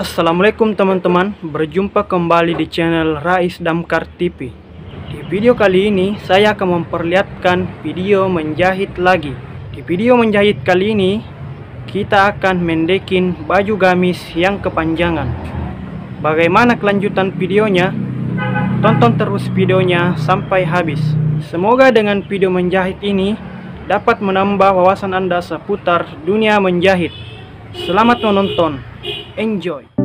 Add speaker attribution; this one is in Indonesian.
Speaker 1: Assalamualaikum teman-teman, berjumpa kembali di channel Rais Damkar TV. Di video kali ini saya akan memperlihatkan video menjahit lagi. Di video menjahit kali ini kita akan mendekin baju gamis yang kepanjangan. Bagaimana kelanjutan videonya? Tonton terus videonya sampai habis. Semoga dengan video menjahit ini dapat menambah wawasan Anda seputar dunia menjahit. Selamat menonton. Enjoy.